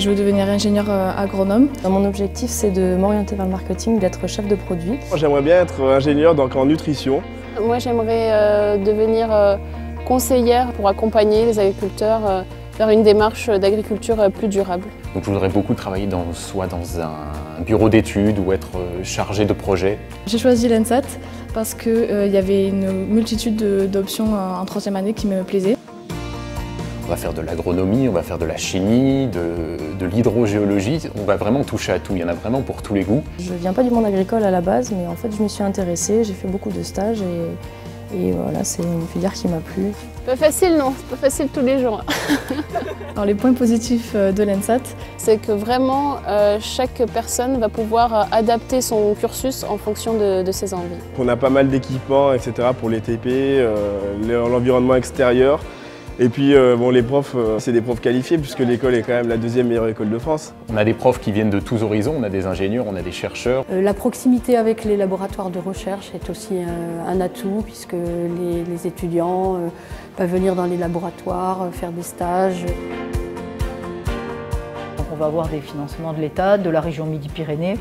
Je veux devenir ingénieur euh, agronome. Mon objectif, c'est de m'orienter vers le marketing, d'être chef de produit. J'aimerais bien être ingénieur donc en nutrition. Moi, j'aimerais euh, devenir euh, conseillère pour accompagner les agriculteurs euh, vers une démarche d'agriculture euh, plus durable. Donc je voudrais beaucoup travailler dans, soit dans un bureau d'études ou être euh, chargé de projet. J'ai choisi l'ENSAT parce qu'il y avait une multitude de- d'options en en troisième année qui me plaisaient. On va faire de l'agronomie, on va faire de la chimie, de, de l'hydrogéologie. On va vraiment toucher à tout. Il y en a vraiment pour tous les goûts. Je viens pas du monde agricole à la base, mais en fait, je m'y suis intéressée, j'ai fait beaucoup de stages et, et voilà, c'est une filière qui m'a plu. Pas facile, non, c'est pas facile tous les jours. Alors, les points positifs euh, de l'ENSAT, C'est que vraiment, euh, chaque personne va pouvoir euh, adapter son cursus en fonction de, de ses envies. On a pas mal d'équipements, etc. pour les TP, euh, le- l'environnement extérieur. Et puis euh, bon, les profs, euh, c'est des profs qualifiés puisque l'école est quand même la deuxième meilleure école de France. On a des profs qui viennent de tous horizons. On a des ingénieurs, on a des chercheurs. Euh, La proximité avec les laboratoires de recherche est aussi un, un atout puisque les, les étudiants euh, peuvent venir dans les laboratoires, euh, faire des stages. Donc on va avoir des financements de l'État, de la région Midi-Pyrénées.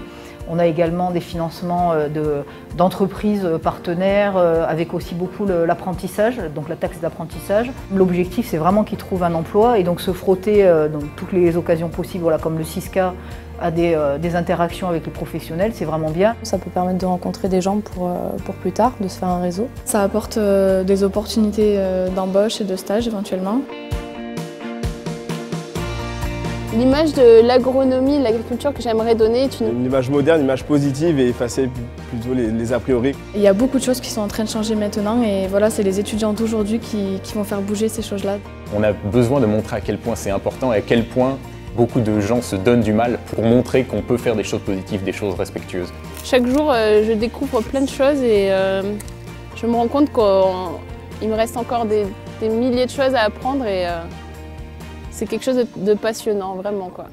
On a également des financements euh, de- d'entreprises partenaires euh, avec aussi beaucoup l'apprentissage, donc la taxe d'apprentissage. L'objectif c'est vraiment qu'ils trouvent un emploi et donc se frotter euh, dans toutes les occasions possibles, voilà, comme le CISCA a des, euh, interactions avec les professionnels, c'est vraiment bien. Ça peut permettre de rencontrer des gens pour, euh, plus tard, de se faire un réseau. ça apporte euh, des opportunités euh, d'embauche et de stage éventuellement. L'image de l'agronomie, de l'agriculture que j'aimerais donner est une Une image moderne, une image positive et effacer plutôt les, les a priori. Il y a beaucoup de choses qui sont en train de changer maintenant et voilà, c'est les étudiants d'aujourd'hui qui, qui vont faire bouger ces choses-là. On a besoin de montrer à quel point c'est important et à quel point beaucoup de gens se donnent du mal pour montrer qu'on peut faire des choses positives, des choses respectueuses. Chaque jour, euh, je découvre plein de choses et euh, je me rends compte qu'il me reste encore des, des milliers de choses à apprendre et euh, c'est quelque chose de, passionnant, vraiment. Quoi.